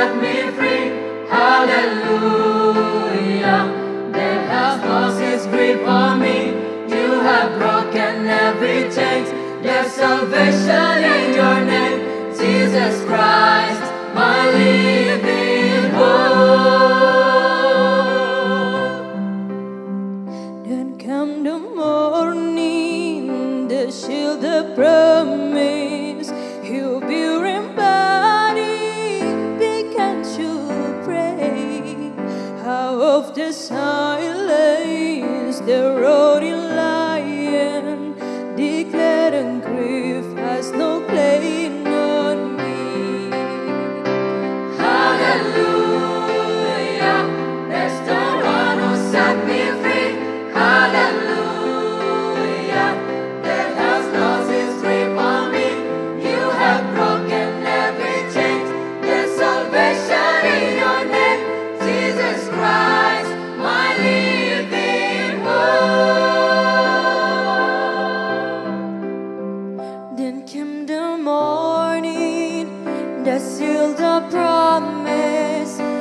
set me free. Hallelujah. Death has lost its grip on me. You have broken every chain. There's salvation in your name, Jesus Christ, my living hope. Then come the morning, the shield, the bride. Of the silence, the roaring lion that sealed the promise.